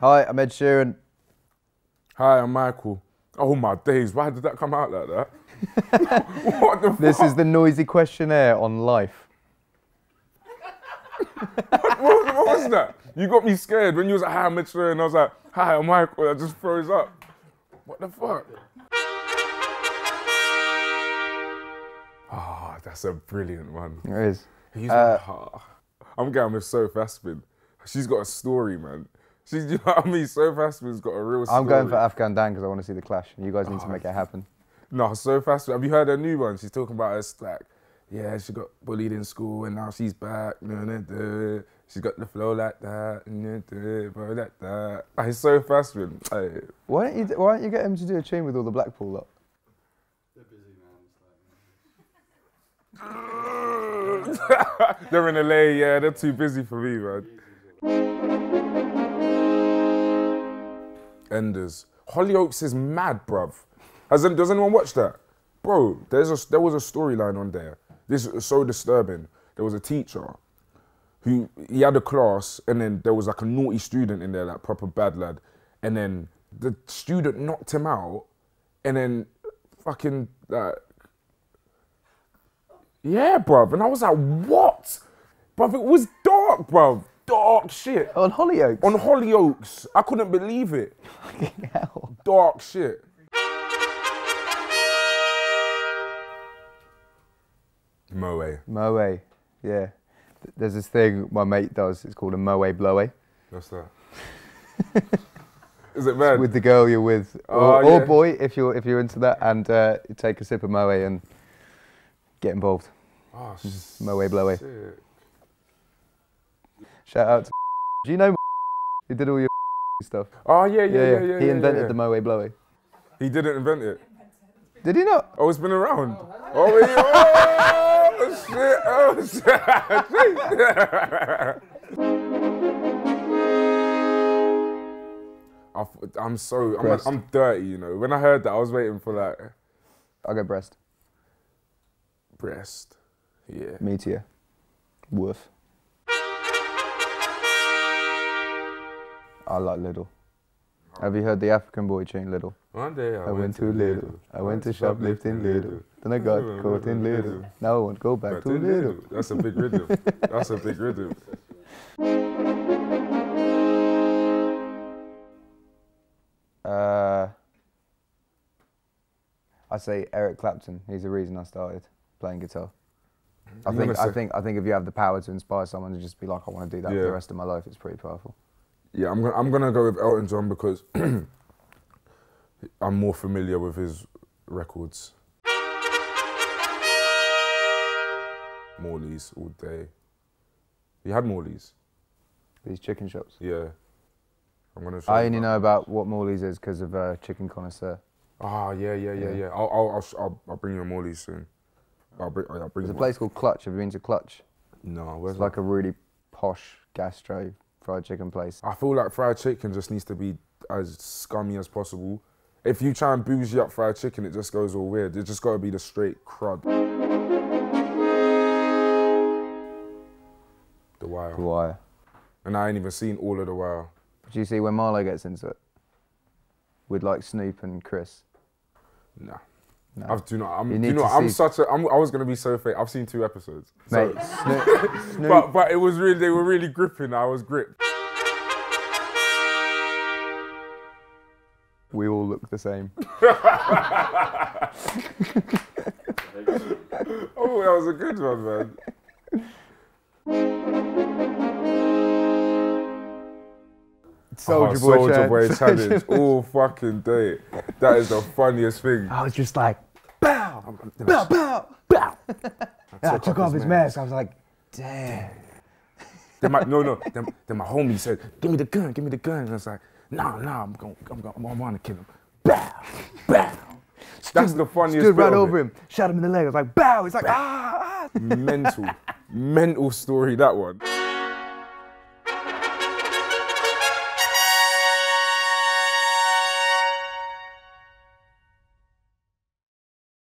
Hi, I'm Ed Sheeran. Hi, I'm Michael. Oh my days, why did that come out like that? what the This fuck? is the Noisey questionnaire on life. what, what was that? You got me scared when you was like, hi, I'm Ed Sheeran, and I was like, hi, I'm Michael. I just froze up. What the fuck? Ah, that's a brilliant one. It is. He's Uh, like, ah. I'm going with Soph Aspin. She's got a story, man. She's, you know what I mean? Soph Aspin's got a real story. I'm going for Afghan Dan because I want to see the clash. You guys need to Oh, make it oh, happen. No, so fast. Have you heard her new one? She's talking about her like, yeah, she got bullied in school and now she's back. She's got the flow like that, bro, like that. Like, so fast. Hey. Why don't you Why don't you get him to do a tune with all the Blackpool lot? They're busy, man. they're in LA, yeah, they're too busy for me, man. Enders. Hollyoaks is mad, bruv. Has, does anyone watch that? Bro, there's a, there was a storyline on there. This is so disturbing. There was a teacher who he had a class and then there was like a naughty student in there, like proper bad lad. And then the student knocked him out and then fucking like yeah, bruv. And I was like, what? Bruv, it was dark, bruv. Dark shit. On Hollyoaks. On Hollyoaks. I couldn't believe it. Fucking hell. Dark shit. Moet. Moet. Yeah. There's this thing my mate does. It's called a Moet bloet. What's that? Is it bad? With the girl you're with, Oh, or, or yeah. boy if you're if you're into that, and uh, take a sip of Moet and get involved. oh, Moet bloet. Shout out to. Do you know? He did all your stuff. Oh, yeah, yeah, yeah, yeah. he yeah, invented yeah. the Moet bloet. He didn't invent it. Did he not? Oh, it's been around. Oh, yeah. oh shit. Oh, shit. I I'm so, I'm, Breast. I'm dirty, you know. When I heard that, I was waiting for like I'll go breast. breast. Yeah. Meteor. Woof. I like Lidl. Have you heard the African boy tune Lidl? One day I, I went to Lidl. I went to shoplifting Lidl. Then I got caught in Lidl. Now I won't go back Back to Lidl. That's a big rhythm. That's a big rhythm. Uh, I say Eric Clapton. He's the reason I started playing guitar. I think I think I think if you have the power to inspire someone to just be like, I want to do that for the rest of my life, it's pretty powerful. Yeah, I'm gonna I'm gonna go with Elton John because I'm more familiar with his records. Morley's all day. You had Morley's, These chicken shops. yeah. I'm gonna. show I only know about what Morley's is because of uh, Chicken Connoisseur. Ah, yeah, yeah, yeah, Yeah. yeah. I'll I'll I'll, I'll, bring you a Morley's soon. I'll bring I'll bring There's a place called Clutch. Have you been to Clutch? No, where's It's like a really posh gastro fried chicken place. I feel like fried chicken just needs to be as scummy as possible. If you try and bougie up fried chicken, it just goes all weird. It just got to be the straight crud. The Wire. The Wire. And I ain't even seen all of The Wire. Do you see when Marlo gets into it? With like Snoop and Chris. Nah. No. I do not. I'm, You do you know, I'm see- such a. I'm, I was gonna be so fake. I've seen two episodes. So- Mate, Snoop, Snoop but but it was really they were really gripping. I was gripped. we all look the same. Oh, that was a good one, man. Soulja Oh, Boy challenge. Boy challenge all oh, fucking day. That is the funniest thing. I was just like, bow, bow, bow, bow. I took off his mask. I was like, damn. Then my, no, no. Then, then my homie said, "Give me the gun, give me the gun." And I was like, "Nah, nah, I'm going, I'm going, I'm want to kill him." Bow, bow. That's the funniest. Stood right over him, shot him in the leg. I was like, bow. He's like, ah, ah. Mental, mental story that one.